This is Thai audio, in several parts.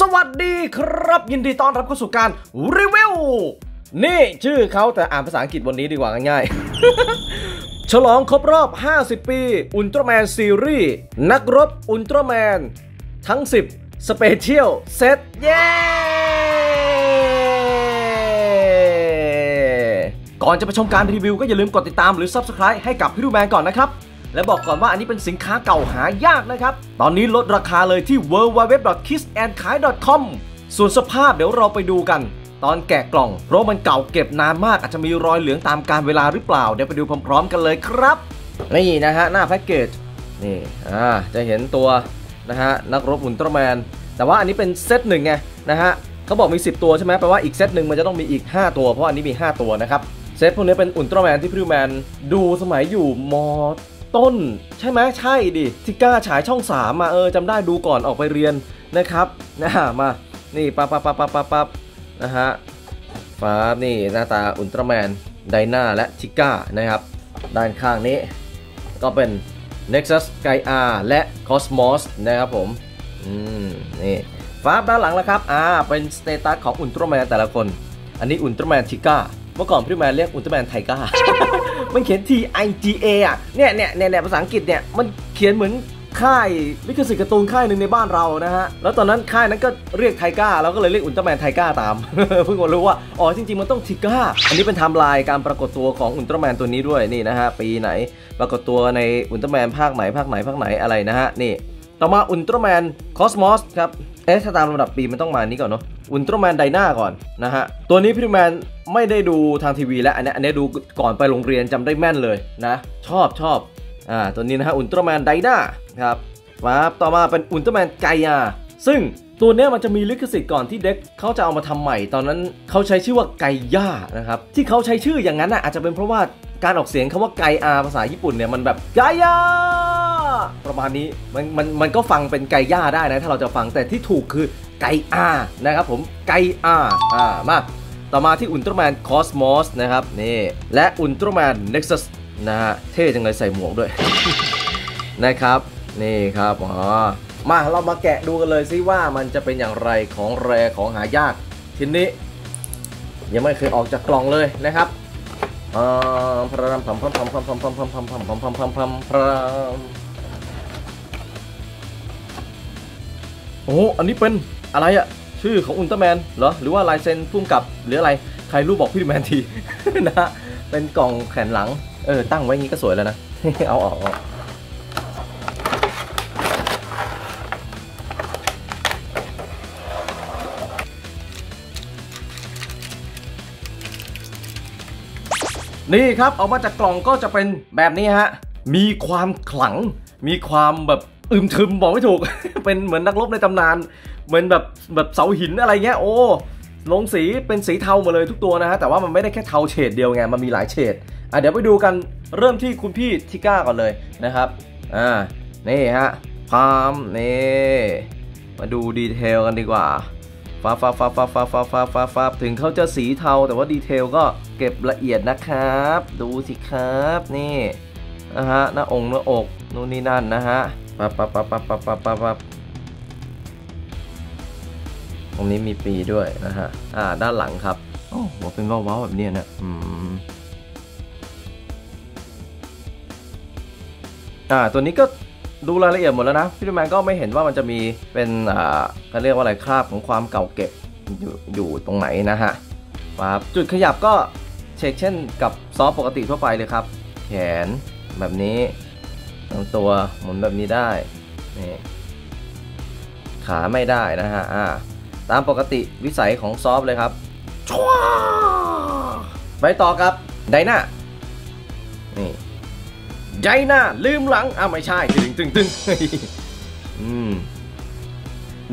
สวัสดีครับ ยินดีต้อนรับเข้าสู่การรีวิวนี่ชื่อเขาแต่อ่านภาษาอังกฤษบนนี้ดีกว่าง่ายๆ ฉลองครบรอบ 50 ปี อุลตร้าแมนซีรีส์นักรบอุลตร้าแมน ทั้ง 10 special set เย้ก่อนจะไปชมการรีวิวก็อย่าลืมกดติดตามหรือ Subscribe ให้กับพี่ดูแมนก่อนนะครับ และบอกก่อนว่าอันนี้เป็นสินค้าเก่าหายากนะครับ ตอนนี้ลดราคาเลยที่ www.kissandkai.com ส่วนสภาพเดี๋ยวเราไปดูกัน ตอนแกะกล่อง เพราะมันเก่าเก็บนานมากอาจจะมีรอยเหลืองตามการเวลาหรือเปล่า เดี๋ยวไปดูพร้อมๆกันเลยครับ นี่นะฮะ หน้าแพ็กเกจ นี่อ่าจะเห็นตัวนะฮะนักรบอุลตร้าแมน แต่ว่าอันนี้เป็นเซตหนึ่งไงนะฮะเขาบอกมี 10 ตัวใช่ไหมแปลว่าอีกเซตหนึ่งมันจะต้องมีอีก 5 ตัวเพราะอันนี้มี 5 ตัวนะครับเซตพวกนี้เป็นอุลตร้าแมนที่พี่ดูแมนดูสมัยอยู่ม.ต้น ใช่ไหมใช่ดิที่กล้าฉายช่อง3มมาเออจำได้ดูก่อนออกไปเรียนนะครับนะมานี่ปั๊บปั๊บปั๊บปั๊บปั๊บปั๊บนะฮะฟ้านี่หน้าตาอุลตร้าแมนไดนาและทีก้านะครับ ด้านข้างนี้ก็เป็น Nexus Gaia และ Cosmos นะครับผม อืม นี่ฟ้าด้านหลังแล้วครับ อ่า เป็น status ของอุลตร้าแมนแต่ละคน อันนี้อุลตร้าแมนทิก้า เมื่อก่อนพี่แมนเรียกอุลตร้าแมนไทก้า มันเขียน T I G A อะเนี่ยเนี่ยเนี่ยภาษาอังกฤษเนี่ยมันเขียนเหมือนค่ายลิขสิทธิ์การ์ตูนค่ายหนึ่งในบ้านเรานะฮะ แล้วตอนนั้นค่ายนั้นก็เรียกไทก้าเราก็เลยเรียกอุลตร้าแมนไทก้าตาม เพิ่งมารู้ว่า อ๋อจริง ๆ มันต้องทิก้า อันนี้เป็นไทม์ไลน์การปรากฏตัวของอุลตร้าแมนตัวนี้ด้วยนี่นะฮะ ปีไหน ปรากฏตัวในอุลตร้าแมนภาคไหนภาคไหนภาคไหนอะไรนะฮะ นี่ ต่อมาอุลตร้าแมนคอสมอสครับ เอ๊ะถ้าตามลำดับปีมันต้องมานี้ก่อนเนาะอุลตร้าแมนไดนาก่อนนะฮะ ตัวนี้พี่แมนไม่ได้ดูทางทีวีแล้ว อันนี้อันนี้ดูก่อนไปโรงเรียนจำได้แม่นเลยนะ ชอบชอบอ่าตัวนี้นะฮะอุลตร้าแมนไดนาครับครับต่อมาเป็นอุลตร้าแมนไกยาซึ่งตัวเนี้ยมันจะมีลิขสิทธิ์ก่อนที่เด็กเขาจะเอามาทำใหม่ ตอนนั้นเขาใช้ชื่อว่าไกย่านะครับที่เขาใช้ชื่ออย่างนั้นน่ะอาจจะเป็นเพราะว่าการออกเสียงคำว่าไกอาภาษาญี่ปุ่นเนี่ยมันแบบไกย่า ประมาณนี้มันมันมันก็ฟังเป็นไก่ย่าได้นะถ้าเราจะฟังแต่ที่ถูกคือไก่อานะครับผมไก่อาอ่ามาต่อมาที่อุลตร้าแมนคอสมอสนะครับนี่และอุลตร้าแมนเน็กซัสนะฮะเท่จังเลยใส่หมวกด้วย นะครับนี่ครับอ๋อมาเรามาแกะดูกันเลยซิว่ามันจะเป็นอย่างไรของแรของหายากชิ้นนี้ ยังไม่เคยออกจากกล่องเลยนะครับอ่าพรำพัมพัมพัมพัมพัมพัมพัมพัมพัมพัมพัมพัมพัมพร โอ้อันนี้เป็นอะไรอะชื่อของอุลตร้าแมนเหรอ หรือว่าลายเซ็นพุ่มกับหรืออะไร ใครรู้บอกพี่แมนทีนะฮะ เป็นกล่องแขนหลัง เออ ตั้งไว้งี้ก็สวยแล้วนะ เอาออกนี่ครับออกมาจากกล่องก็จะเป็นแบบนี้ฮะ มีความขลัง มีความแบบ อึมทึมบอกไม่ถูก เป็นเหมือนนักรบในตำนาน เหมือนแบบแบบเสาหินอะไรเงี้ย โอ้ลงสีเป็นสีเทาหมดเลยทุกตัวนะฮะ แต่ว่ามันไม่ได้แค่เทาเฉดเดียวไง มันมีหลายเฉด อะเดี๋ยวไปดูกันเริ่มที่คุณพี่ทิก้าก่อนเลยนะครับ อ่า นี่ฮะพามนี่ มาดูดีเทลกันดีกว่าฟ้าฟ้าฟ้าฟ้าฟ้าฟ้าฟ้าฟ้าฟ้าถึงเขาจะสีเทาแต่ว่าดีเทลก็เก็บละเอียดนะครับ ดูสิครับนี่นะฮะหน้าองค์หน้าอกนู่นนี่นั่นนะฮะ ปั๊บปั๊บปั๊บปั๊บปั๊บปั๊บปั๊บปั๊บตรงนี้มีปีด้วยนะฮะ อ่า ด้านหลังครับโอ้หัวเป็นว้าวๆแบบนี้ยนะ อืม อ่า ตัวนี้ก็ดูรายละเอียดหมดแล้วนะ พี่ดูแมนก็ไม่เห็นว่ามันจะมีเป็น อ่าเขาเรียกว่าอะไรคราบของความเก่าเก็บอยู่อยู่ตรงไหนนะฮะครับจุดขยับก็เช็คเช่นกับซอฟต์ปกติทั่วไปเลยครับ แขนแบบนี้ ลำตัวหมุนแบบนี้ได้นี่ขาไม่ได้นะฮะอ่าตามปกติวิสัยของซอฟเลยครับชวไปต่อครับไดนานี่ใจหน้าลืมหลังอะไม่ใช่ตึงตึงตึงอืม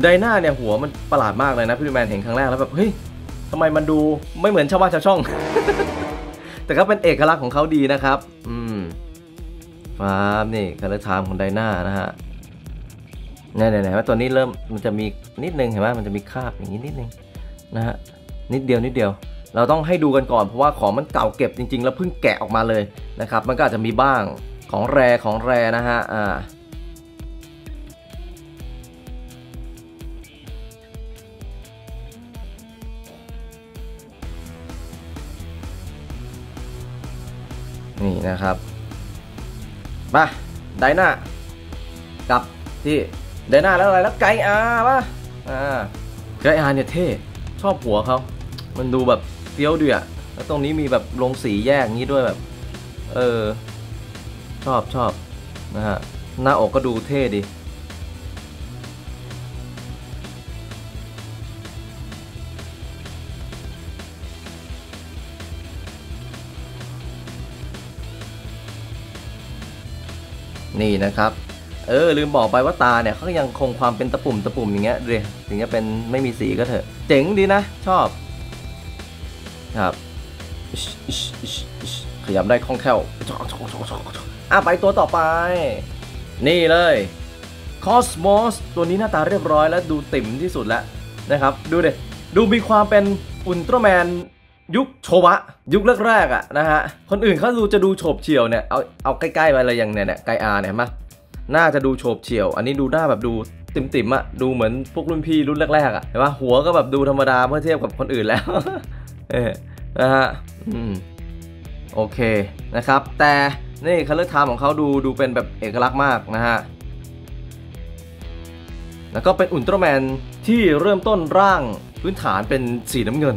ไดนาเนี่ยหัวมันประหลาดมากเลยนะพี่ดูแมนเห็นครั้งแรกแล้วแบบเฮ้ยทำไมมันดูไม่เหมือนชาวบ้านชาวช่อง แต่ก็เป็นเอกลักษณ์ของเขาดีนะครับ อืม ฟาร์มนี่การเลือกไทม์ของไดนานะฮะเนี่ยเนี่ยเห็ตัวนี้เริ่มมันจะมีนิดนึงเห็นไหมมันจะมีคราบอย่างนี้นิดนึงนะฮะนิดเดียวนิดเดียว เราต้องให้ดูกันก่อนเพราะว่าของมันเก่าเก็บจริง ๆ แล้วเพิ่งแกะออกมาเลยนะครับ มันก็อาจจะมีบ้างของแรของแรนะฮะอ่านี่นะครับ มาไดนากับที่ไดนาแล้วอะไรแล้วไกอาป่ะอ่าไกอาเนี่ยเท่ชอบหัวเขามันดูแบบเฟี้ยวดีอะแล้วตรงนี้มีแบบลงสีแยกงี้ด้วยแบบ เออ ชอบชอบนะฮะหน้าอกก็ดูเท่ดี นี่นะครับ เออลืมบอกไปว่าตาเนี่ยเขายังคงความเป็นตะปุ่มตะปุ่มอย่างเงี้ยเลยถึงจะเป็นไม่มีสีก็เถอะ เจ๋งดีนะ ชอบ ครับ ขยับได้คล่องแคล่วอะไปตัวต่อไป นี่เลยคอสมอสตัวนี้หน้าตาเรียบร้อยแล้วดูติ่มที่สุดแล้วนะครับ ดูเด็ดูมีความเป็นอุลตร้าแมน ยุคโชวะ ยุคแรกๆอะนะฮะคนอื่นเขาดูจะดูโฉบเฉี่ยวเนี่ยเอาเอาใกล้ๆไปเลยอย่างเนี่ยเนี่ยไกอาเนี่ยเห็นปะน่าจะดูโฉบเฉี่ยว อันนี้ดูหน้าแบบดูติ่มๆอะดูเหมือนพวกรุ่นพี่รุ่นแรกๆอะเห็นปะหัวก็แบบดูธรรมดาเมื่อเทียบกับคนอื่นแล้วเออนะฮะอืมโอเคนะครับ แต่นี่ color timer ของเขาดูดูเป็นแบบเอกลักษณ์มากนะฮะแล้วก็เป็นอุลตร้าแมนที่เริ่มต้นร่างพื้นฐานเป็นสีน้ำเงิน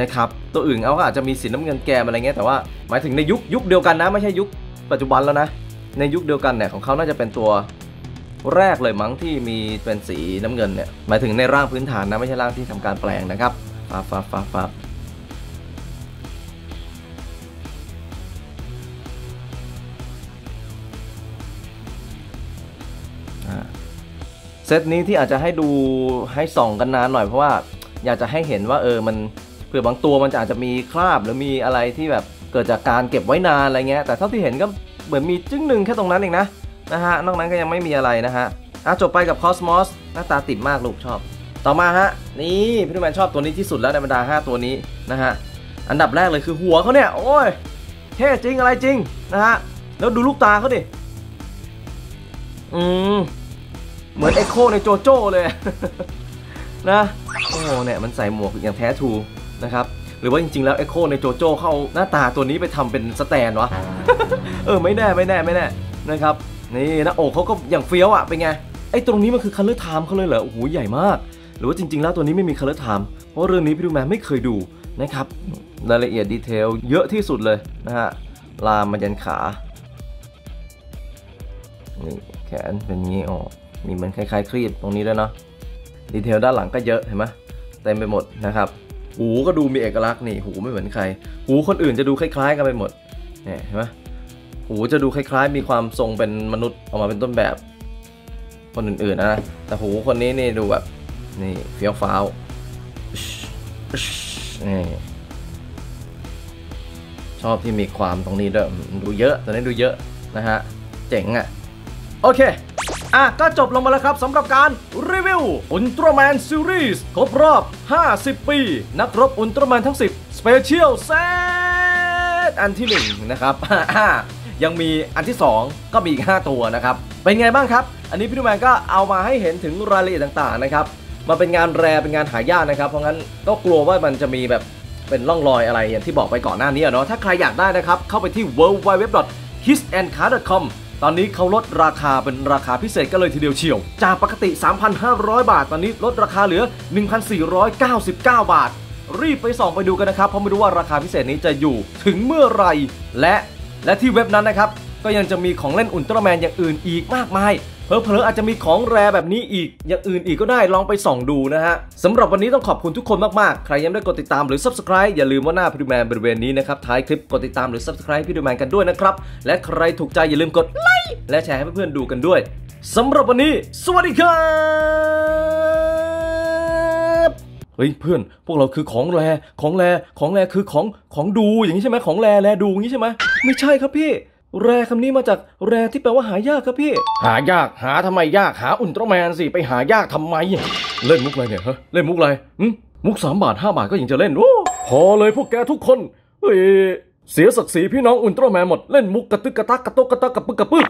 นะครับตัวอื่นเขาก็อาจจะมีสีน้ำเงินแกมอะไรเงี้ยแต่ว่าหมายถึงในยุคยุคเดียวกันนะ ไม่ใช่ยุคปัจจุบันแล้วนะ ในยุคเดียวกันเนี่ยของเขาน่าจะเป็นตัวแรกเลยมั้งที่มีเป็นสีน้ำเงินเนี่ยหมายถึงในร่างพื้นฐานนะไม่ใช่ร่างที่ทำการแปลงนะครับฟ้าฟ้าฟ้าฟ้าเซตนี้ที่อาจจะให้ดูให้ส่องกันนานหน่อยเพราะว่าอยากจะให้เห็นว่าเออมัน ผื่อบางตัวมันจะอาจจะมีคราบหรือมีอะไรที่แบบเกิดจากการเก็บไว้นานอะไรเงี้ยแต่เท่าที่เห็นก็เหมือนมีจึ้งหนึ่งแค่ตรงนั้นเองนะนะฮะนอกนั้นก็ยังไม่มีอะไรนะฮะอะจบไปกับคอสมอสหน้าตาติดมากลูกชอบ ต่อมาฮะ นี่พี่ดูแมนชอบตัวนี้ที่สุดแล้วในบรรดา 5 ตัวนี้นะฮะ อันดับแรกเลยคือหัวเขาเนี่ย โอ้ยเท่จริงอะไรจริงนะฮะ แล้วดูลูกตาเขาดิ อืม เหมือนเอคโค่ในโจโจ้เลย นะ โอ้เนี่ยมันใส่หมวกอย่างแท้ทู นะครับหรือว่าจริงๆแล้วเอคโค่ในโจโจ้เอาหน้าตาตัวนี้ไปทำเป็น Stand วะเออไม่แน่ไม่แน่ไม่แน่นะครับนี่นะโอ้เขาก็อย่างเฟี้ยวอะเป็นไงไอ้ตรงนี้มันคือ color timer เขาเลยเหรอโอ้โหใหญ่มาก หรือว่าจริง ๆ แล้วตัวนี้ไม่มี color timer เพราะเรื่องนี้พี่ดูแมนไม่เคยดูนะครับรายละเอียด detail เยอะที่สุดเลยนะฮะลามมันยันขานี่แขนเป็นงี้อ๋อมีเหมือนคล้ายๆครีบตรงนี้ด้วยเนาะดีเทลด้านหลังก็เยอะเห็นไหมเต็มไปหมดนะครับ หูก็ดูมีเอกลักษณ์นี่หูไม่เหมือนใคร หูคนอื่นจะดูคล้ายๆ กันไปหมดเนี่ยเห็นไหมหูจะดูคล้ายๆ มีความทรงเป็นมนุษย์ออกมาเป็นต้นแบบคนอื่นๆนะแต่หูคนนี้นี่ดูแบบนี่เฟี้ยวฟ้าวนี่ชอบที่มีความตรงนี้ด้วยดูเยอะตอนนี้ดูเยอะนะฮะ เจ๋งอะ่ะ โอเค อะก็จบลงมาแล้วครับสำหรับการรีวิวอุลตร้าแมนซีรีส์ครบรอบ 50 ปี นักรบอุลตร้าแมนทั้ง 10 Special Set อันที่ 1 นะครับ ยังมีอันที่ 2 ก็มีอีก 5 ตัวนะครับ เป็นไงบ้างครับ อันนี้พี่ดูแมนก็เอามาให้เห็นถึงรายละเอียดต่างๆนะครับมาเป็นงานแรเป็นงานหายากนะครับ เพราะงั้นก็กลัวว่ามันจะมีแบบเป็นร่องรอยอะไรอย่างที่บอกไปก่อนหน้านี้เนาะถ้าใครอยากได้นะครับ เข้าไปที่ w w w h i s a n d c a r c o m ตอนนี้เขาลดราคาเป็นราคาพิเศษก็เลยทีเดียวเฉียว จากปกติ 3,500 บาท ตอนนี้ลดราคาเหลือ 1,499 บาท รีบไปส่องไปดูกันนะครับ เพราะไม่รู้ว่าราคาพิเศษนี้จะอยู่ถึงเมื่อไรและและที่เว็บนั้นนะครับก็ยังจะมีของเล่นอุลตร้าแมนอย่างอื่นอีกมากมาย เพอเพลออาจจะมีของแรแบบนี้อีก อย่างอื่นอีกก็ได้ลองไปส่องดูนะฮะสำหรับวันนี้ต้องขอบคุณทุกคนมาก ๆ ใครยังไม่ได้กดติดตามหรือ Subscribe อย่าลืมว่าหน้าพิดูแมนบริเวณนี้นะครับ ท้ายคลิปกดติดตามหรือ Subscribe พิดูแมนกันด้วยนะครับ และใครถูกใจอย่าลืมกดไลค์และแชร์ให้เพื่อนๆดูกันด้วยสำหรับวันนี้ สวัสดีครับเฮ้ยเพื่อนพวกเราคือของแรของแรของแรคือของของดูอย่างนี้ใช่ไหมของแรแลดูอย่างนี้ใช่ไหมไม่ใช่ครับพี่ แร่คำนี้มาจากแร่ที่แปลว่าหายากครับพี่ หายากหาทำไมยากหาอุลตร้าแมนสิไปหายากทำไม เล่นมุกอะไรเนี่ยฮะเล่นมุกอะไรมุกสามบาทห้าบาทก็ยังจะเล่นโอ้พอเลยพวกแกทุกคนเฮ้ยเสียศักดิ์ศรีพี่น้องอุลตร้าแมนหมดเล่นมุกกระตึกกระตักกระตกกระตักกระปึกกระปึก